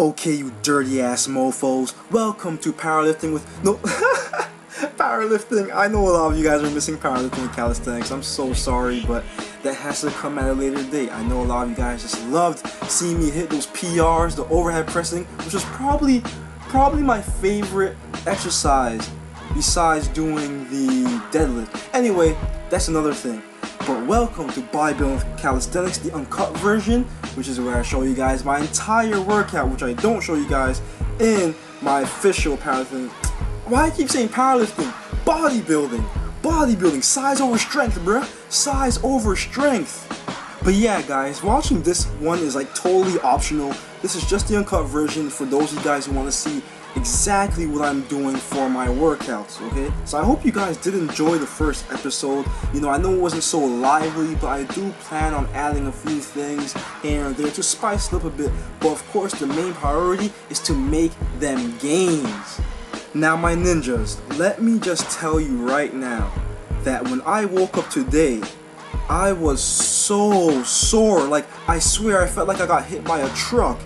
Okay, you dirty ass mofos, welcome to powerlifting with no powerlifting. I know a lot of you guys are missing powerlifting and calisthenics. I'm so sorry, but that has to come at a later date. I know a lot of you guys just loved seeing me hit those PRs, the overhead pressing, which was probably probably my favorite exercise besides doing the deadlift. Anyway, that's another thing. But welcome to Bodybuilding Calisthenics, the uncut version, which is where I show you guys my entire workout, which I don't show you guys in my official powerlifting. Why I keep saying powerlifting? Bodybuilding. Bodybuilding. Size over strength, bruh. Size over strength. But yeah, guys, watching this one is like totally optional. This is just the uncut version for those of you guys who want to see exactly what I'm doing for my workouts, okay? So I hope you guys did enjoy the first episode. You know, I know it wasn't so lively, but I do plan on adding a few things here and there to spice it up a bit. But of course, the main priority is to make them gains. Now, my ninjas, let me just tell you right now that when I woke up today, I was so sore. Like, I swear I felt like I got hit by a truck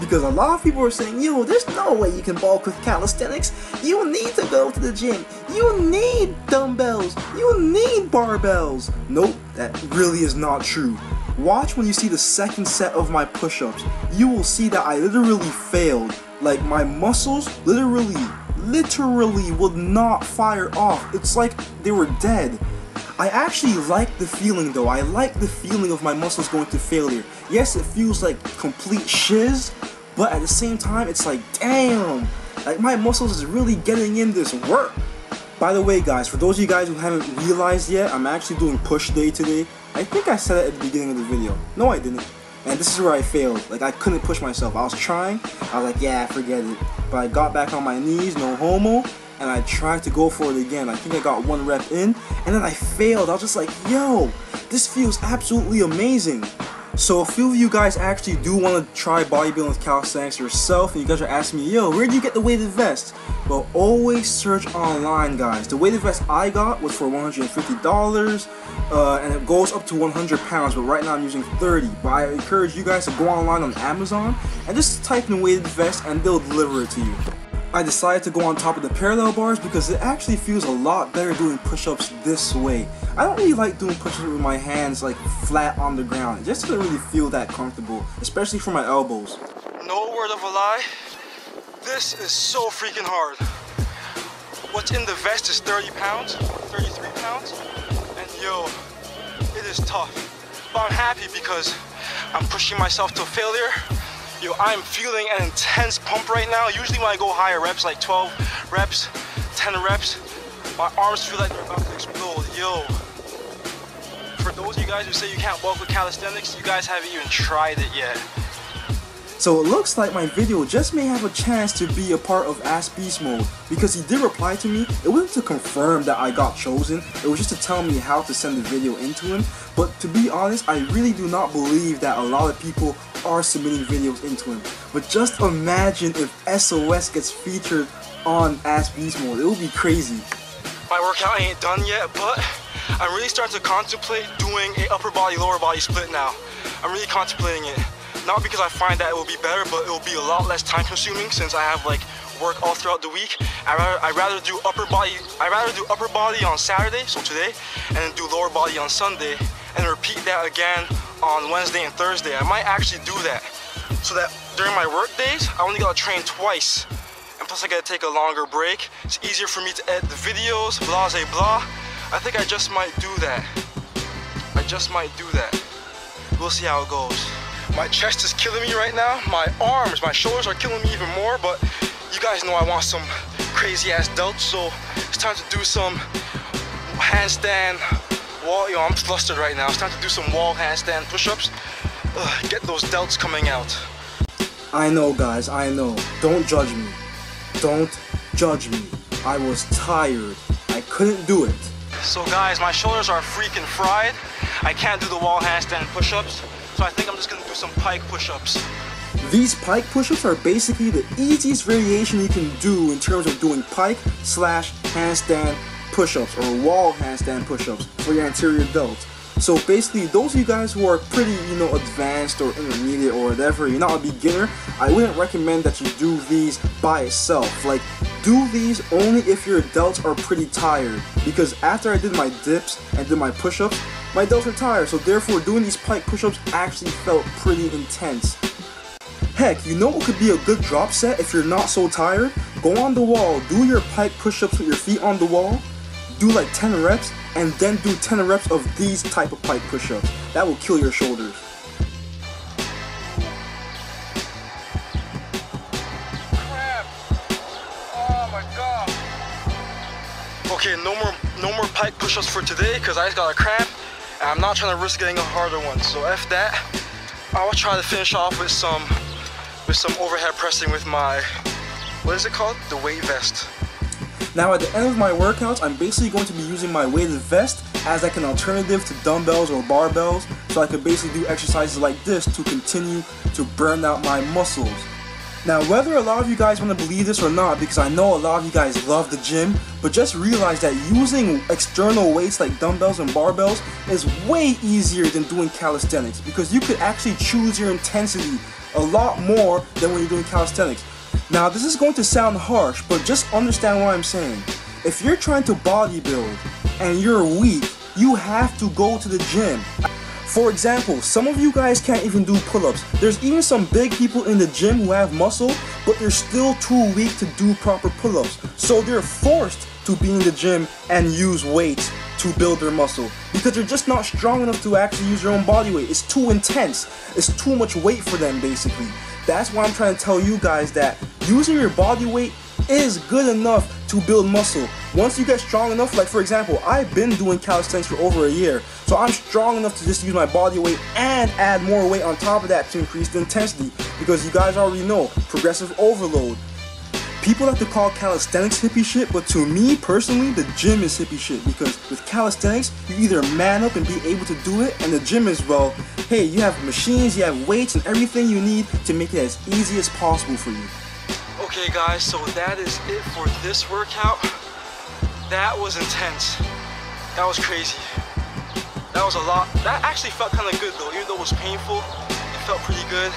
because a lot of people are saying, yo, there's no way you can bulk with calisthenics. You need to go to the gym. You need dumbbells. You need barbells. Nope, that really is not true. Watch when you see the second set of my push-ups. You will see that I literally failed. Like my muscles literally, literally would not fire off. It's like they were dead. I actually like the feeling though. I like the feeling of my muscles going to failure. Yes, it feels like complete shiz, but at the same time, it's like, damn, like my muscles is really getting in this work. By the way, guys, for those of you guys who haven't realized yet, I'm actually doing push day today. I think I said it at the beginning of the video. No, I didn't. And this is where I failed. Like, I couldn't push myself. I was trying. I was like, yeah, forget it. But I got back on my knees, no homo and I tried to go for it again. I think I got one rep in, and then I failed. I was just like, yo, this feels absolutely amazing. So a few of you guys actually do want to try bodybuilding with calisthenics yourself, and you guys are asking me, yo, where do you get the weighted vest? Well, always search online, guys. The weighted vest I got was for $150, uh, and it goes up to 100 pounds, but right now I'm using 30. But I encourage you guys to go online on Amazon and just type in weighted vest, and they'll deliver it to you. I decided to go on top of the parallel bars because it actually feels a lot better doing push-ups this way. I don't really like doing push-ups with my hands like flat on the ground. It just doesn't really feel that comfortable, especially for my elbows. No word of a lie, this is so freaking hard. What's in the vest is 30 pounds, 33 pounds, and yo, it is tough. But I'm happy because I'm pushing myself to failure Yo, I'm feeling an intense pump right now. Usually when I go higher reps, like 12 reps, 10 reps, my arms feel like they're about to explode. Yo, for those of you guys who say you can't walk with calisthenics, you guys haven't even tried it yet. So it looks like my video just may have a chance to be a part of Ask Beast Mode because he did reply to me. It wasn't to confirm that I got chosen, it was just to tell me how to send the video into him. But to be honest, I really do not believe that a lot of people are submitting videos into him. But just imagine if SOS gets featured on Ask Beast Mode. It would be crazy. My workout ain't done yet, but I'm really starting to contemplate doing a upper body, lower body split now. I'm really contemplating it. Not because I find that it will be better, but it will be a lot less time consuming since I have like work all throughout the week. I rather I rather do upper body I rather do upper body on Saturday, so today, and then do lower body on Sunday, and repeat that again on Wednesday and Thursday. I might actually do that so that during my work days, I only gotta train twice. And plus I gotta take a longer break. It's easier for me to edit the videos, blah, blah, blah. I think I just might do that. I just might do that. We'll see how it goes. My chest is killing me right now. My arms, my shoulders are killing me even more, but you guys know I want some crazy ass delts, so it's time to do some handstand wall. Yo, I'm flustered right now. It's time to do some wall handstand push-ups. Get those delts coming out. I know, guys, I know. Don't judge me. Don't judge me. I was tired. I couldn't do it. So guys, my shoulders are freaking fried. I can't do the wall handstand push-ups. So I think I'm just gonna do some pike push-ups. These pike push-ups are basically the easiest variation you can do in terms of doing pike slash handstand push-ups or wall handstand push-ups for your anterior delts. So basically, those of you guys who are pretty, you know, advanced or intermediate or whatever, you're not a beginner, I wouldn't recommend that you do these by itself. Like, do these only if your delts are pretty tired. Because after I did my dips and did my push-ups, my delts are tired. So therefore, doing these pike push-ups actually felt pretty intense. Heck, you know what could be a good drop set if you're not so tired? Go on the wall, do your pike push-ups with your feet on the wall, do like 10 reps, and then do 10 reps of these type of pike push-ups. That will kill your shoulders. Oh. Okay, no more no more pike push-ups for today because I just got a cramp and I'm not trying to risk getting a harder one. So F that. I will try to finish off with some with some overhead pressing with my what is it called? The weight vest. Now at the end of my workouts, I'm basically going to be using my weighted vest as like an alternative to dumbbells or barbells, so I can basically do exercises like this to continue to burn out my muscles. Now whether a lot of you guys want to believe this or not, because I know a lot of you guys love the gym, but just realize that using external weights like dumbbells and barbells is way easier than doing calisthenics because you could actually choose your intensity a lot more than when you're doing calisthenics. Now this is going to sound harsh, but just understand what I'm saying. If you're trying to bodybuild and you're weak, you have to go to the gym. For example, some of you guys can't even do pull-ups. There's even some big people in the gym who have muscle, but they're still too weak to do proper pull-ups. So they're forced to be in the gym and use weights to build their muscle because they're just not strong enough to actually use their own body weight. It's too intense. It's too much weight for them basically. That's why I'm trying to tell you guys that using your body weight is good enough to build muscle. Once you get strong enough, like for example, I've been doing calisthenics for over a year, so I'm strong enough to just use my body weight and add more weight on top of that to increase the intensity because you guys already know progressive overload. People like to call calisthenics hippie shit, but to me personally, the gym is hippie shit because with calisthenics, you either man up and be able to do it, and the gym is well, hey, you have machines, you have weights, and everything you need to make it as easy as possible for you. Okay guys, so that is it for this workout. That was intense. That was crazy. That was a lot. That actually felt kind of good though, even though it was painful. It felt pretty good.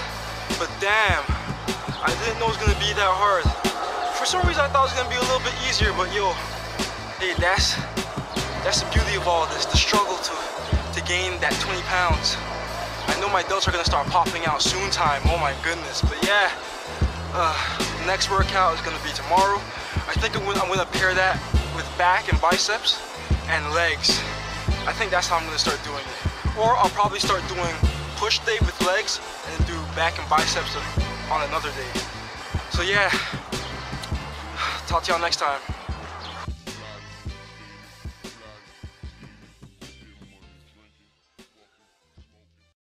But damn, I didn't know it was gonna be that hard. For some reason I thought it was gonna be a little bit easier, but yo, hey, that's that's the beauty of all this, the struggle to to gain that 20 pounds. I know my delts are gonna start popping out soon time, oh my goodness. But yeah, uh, next workout is gonna be tomorrow. I think I'm gonna, I'm gonna pair that with back and biceps and legs. I think that's how I'm gonna start doing it. Or I'll probably start doing push day with legs and then do back and biceps on another day. So yeah, talk to y'all next time.